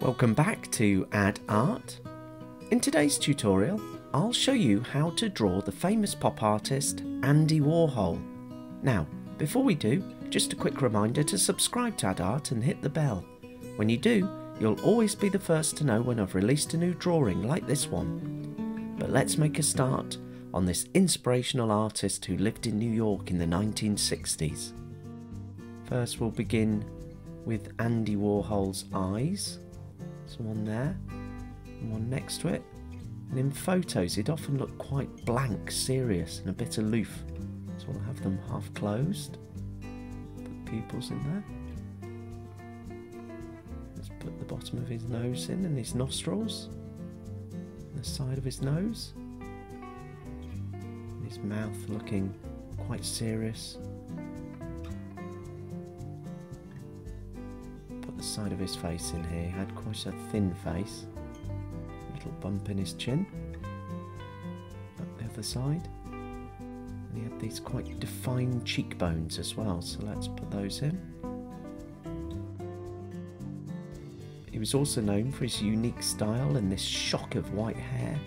Welcome back to Ad Art. In today's tutorial, I'll show you how to draw the famous pop artist Andy Warhol. Now, before we do, just a quick reminder to subscribe to Ad Art and hit the bell. When you do, you'll always be the first to know when I've released a new drawing like this one. But let's make a start on this inspirational artist who lived in New York in the 1960s. First, we'll begin with Andy Warhol's eyes. There's one there, one next to it. And in photos, he'd often look quite blank, serious, and a bit aloof. So we'll have them half closed. Put pupils in there. Let's put the bottom of his nose in and his nostrils. And the side of his nose. And his mouth looking quite serious. Side of his face in here. He had quite a thin face little bump in his chin. Up the other side. And he had these quite defined cheekbones as well, so let's put those in. He was also known for his unique style and this shock of white hair.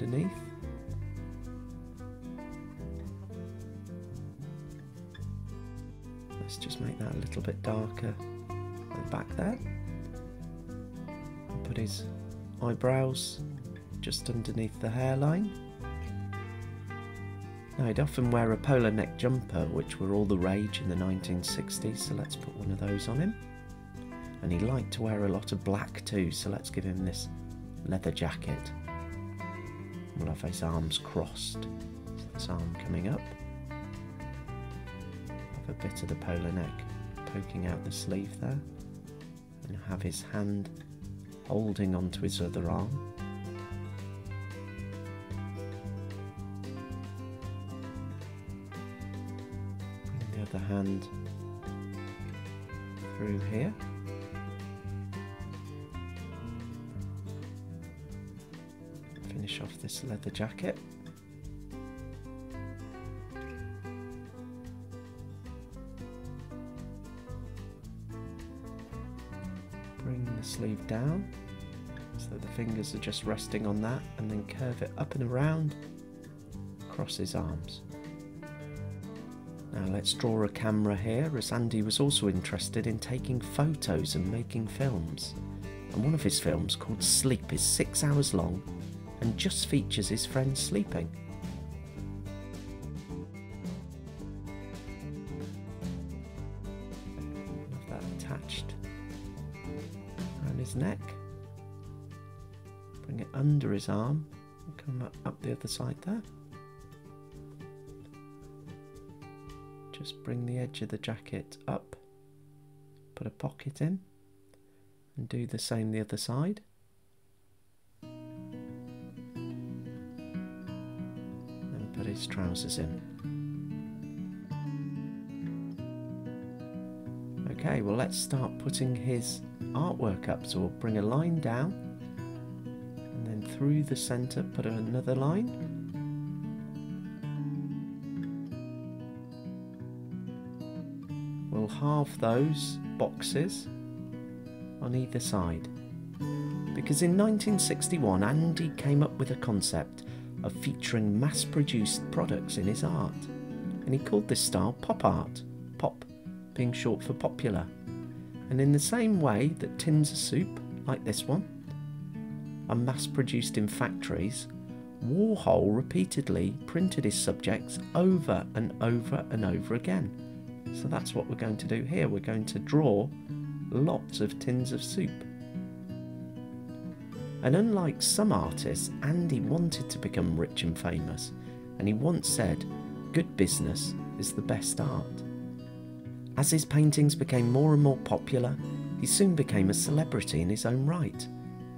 Underneath. Let's just make that a little bit darker back there. Put his eyebrows just underneath the hairline. Now, he'd often wear a polo neck jumper, which were all the rage in the 1960s, so let's put one of those on him. And he liked to wear a lot of black too, so let's give him this leather jacket. We'll have his arms crossed. That's arm coming up Have a bit of the polo neck poking out the sleeve there and have his hand holding onto his other arm. Bring the other hand through here. Off this leather jacket. bring the sleeve down so the fingers are just resting on that and then curve it up and around across his arms. Now let's draw a camera here as Andy was also interested in taking photos and making films. And one of his films called Sleep is six hours long and just features his friend sleeping. Have that attached around his neck. Bring it under his arm and come up, up the other side there. Just bring the edge of the jacket up, put a pocket in, and do the same the other side. Put his trousers in. Okay, well, let's start putting his artwork up. So we'll bring a line down and then through the center put another line. We'll halve those boxes on either side. Because in 1961, Andy came up with a concept of featuring mass produced products in his art. And he called this style pop art, pop being short for popular. And in the same way that tins of soup, like this one, are mass produced in factories, Warhol repeatedly printed his subjects over and over and over again. So that's what we're going to do here. We're going to draw lots of tins of soup. And unlike some artists, Andy wanted to become rich and famous, and he once said, Good business is the best art. As his paintings became more and more popular, he soon became a celebrity in his own right,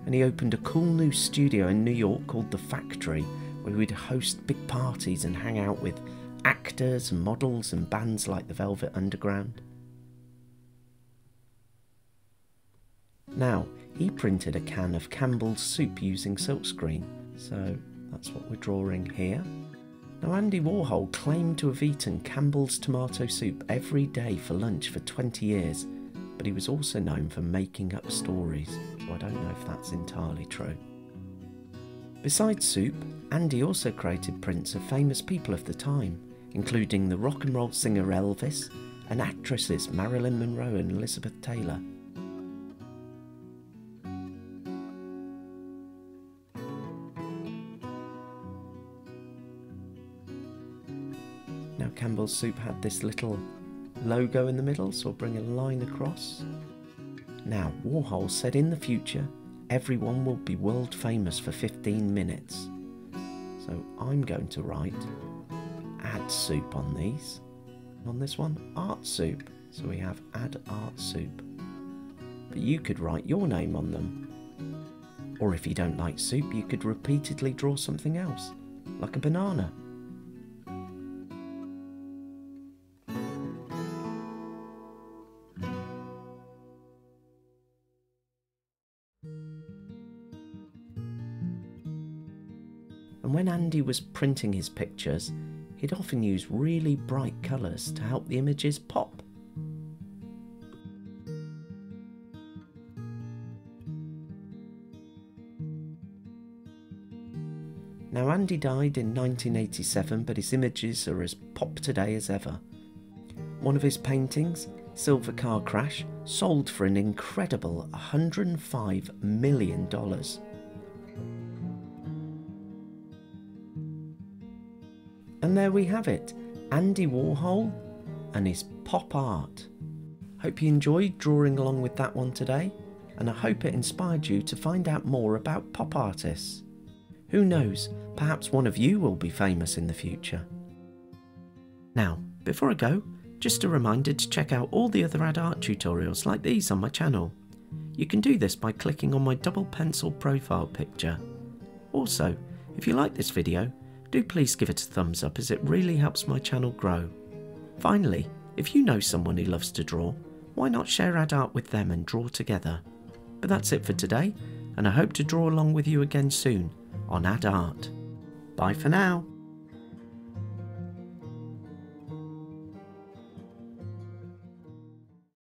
and he opened a cool new studio in New York called The Factory, where he'd host big parties and hang out with actors models and bands like the Velvet Underground. Now, he printed a can of Campbell's soup using silkscreen, so That's what we're drawing here. Now, Andy Warhol claimed to have eaten Campbell's tomato soup every day for lunch for 20 years, but he was also known for making up stories, so I don't know if that's entirely true. Besides soup, Andy also created prints of famous people of the time, including the rock and roll singer Elvis and actresses Marilyn Monroe and Elizabeth Taylor. Campbell's soup had this little logo in the middle, so I'll bring a line across. Now Warhol said in the future everyone will be world famous for 15 minutes. So I'm going to write add soup on these. On this one, art soup. So we have add art soup. But you could write your name on them. Or if you don't like soup, you could repeatedly draw something else, like a banana. And when Andy was printing his pictures, he'd often use really bright colours to help the images pop. Now, Andy died in 1987, but his images are as pop today as ever. One of his paintings, Silver Car Crash, sold for an incredible $105 million. And there we have it Andy Warhol and his pop art. Hope you enjoyed drawing along with that one today, and I hope it inspired you to find out more about pop artists. Who knows, perhaps one of you will be famous in the future. Now, before I go, just a reminder to check out all the other Ad Art tutorials like these on my channel. You can do this by clicking on my double pencil profile picture. Also, if you like this video, do please give it a thumbs up as it really helps my channel grow. Finally, if you know someone who loves to draw, why not share Ad Art with them and draw together? But that's it for today, and I hope to draw along with you again soon on Ad Art. Bye for now.